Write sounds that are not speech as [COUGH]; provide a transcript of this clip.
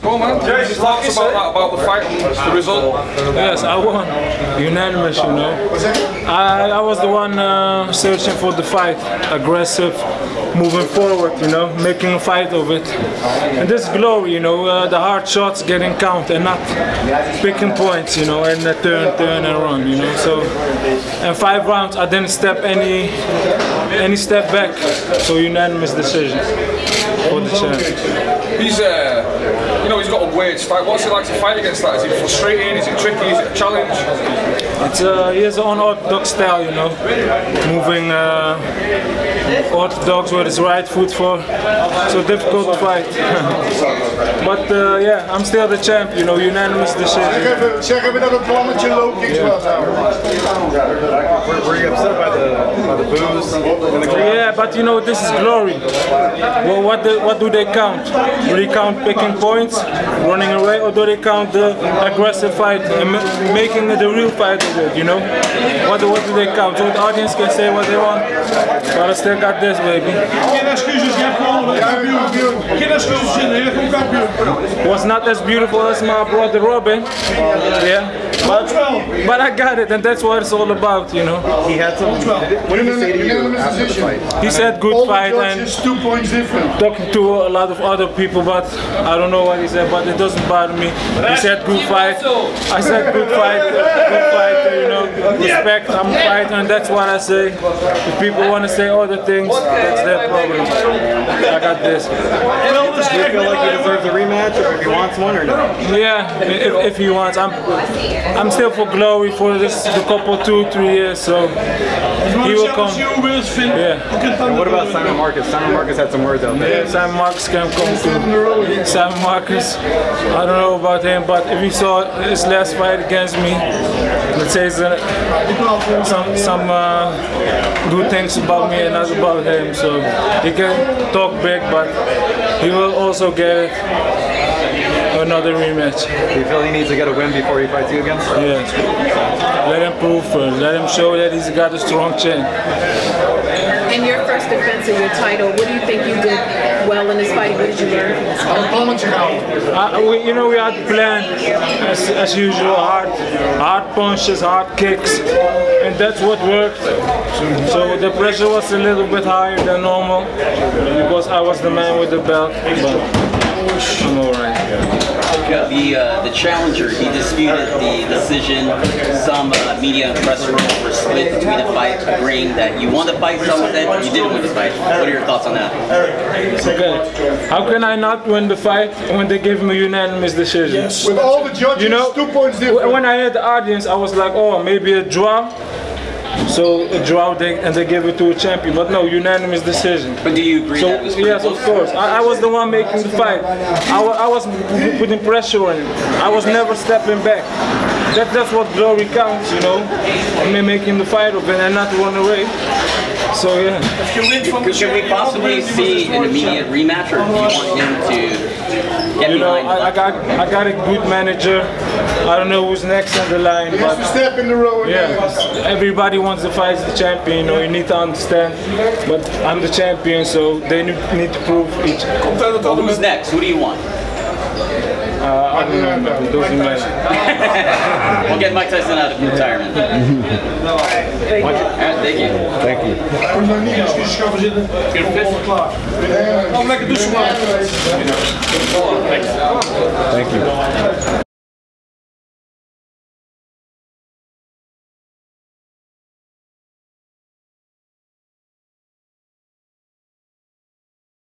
Go on, man. Just talk about that, about the fight, the result. Yes, I won. Unanimous, you know. I, I was the one uh, searching for the fight. Aggressive, moving forward, you know, making a fight of it. And this glory, you know, uh, the hard shots getting count and not picking points, you know, and uh, turn, turn and run, you know. So, in five rounds, I didn't step any any step back. So unanimous decision the champ. He's, uh, you know, he's got a weird style. What's it like to fight against that? Is it frustrating? Is it tricky? Is it a challenge? It's uh, he has an unorthodox style, you know, moving uh, orthodox with his right foot for, so difficult to fight. [LAUGHS] but uh, yeah, I'm still the champ, you know, unanimous decision. Zeg even dat het plannetje logisch was. Were you upset by the by the booze and the crowd? Yeah, but you know this is glory. Well, what do, what do they count? Do they count picking points, running away, or do they count the aggressive fight and ma- making it the real fight of it? You know, what do, what do they count? So the audience can say what they want, but I still got this, baby. Geen excuses, je hebt gewonnen. Geen excuses, je hebt gewoon kampioen. Was not as beautiful as my brother Robin, yeah, but but I got it, and that's what it's all about, you know. He had some. What did he say to you after the fight? He said good All fight and. judges, two points different. talking to a lot of other people, but I don't know what he said, but it doesn't bother me. He said good fight. I said good fight, good fight, you know, respect, I'm a fighter, and that's what I say. If people want to say other things, that's their problem. I got this. Do you feel like he deserves a rematch, or if he wants one, or no? Yeah, if, if he wants, I'm, I'm still for glory for this the couple two, three years, so he will come. Yeah. And what about Simon Marcus? Simon Marcus had some words out there. Yeah, Simon Marcus can come too. Simon Marcus, I don't know about him, but if he saw his last fight against me, let's say some some, some uh, good things about me and not about him. So he can talk big, but he will also get another rematch. Do you feel he needs to get a win before he fights you again? Yes. Let him prove first. Let him show that he's got a strong chin. In your first defense of your title, what do you think you did well in this fight? What did you learn from this Had een plannetje gehouden. Uh, we, you know, we had planned as, as usual, hard, hard punches, hard kicks, and that's what worked. So the pressure was a little bit higher than normal because I was the man with the belt, but I'm alright. The uh, the challenger he disputed the decision. Some uh, media and press rooms were split between the fight, agreeing that you won the fight. Some said you didn't win the fight. What are your thoughts on that? Okay. How can I not win the fight when they give me unanimous decision? With all the judges, You know, two points different. when I had the audience, I was like, oh, maybe a draw. So uh, a draw, they, and they give it to a champion. But no, unanimous decision. But do you agree So that it was pretty yes, of course. I, I was the one making the fight. I, I was putting pressure on him. I was never stepping back. That, that's what glory counts, you know. Me making the fight of it and not run away. So yeah. Could we possibly see an immediate rematch, or do you want him to get You know. I, I got I got a good manager. I don't know who's next on the line, but step in the row. yeah, everybody wants to fight the champion. You know, you need to understand. But I'm the champion, so they need need to prove each. Well, who's next? Who do you want? Uh, I don't know. It doesn't matter. [LAUGHS] get Mike Tyson out of retirement. Thank you. Thank you.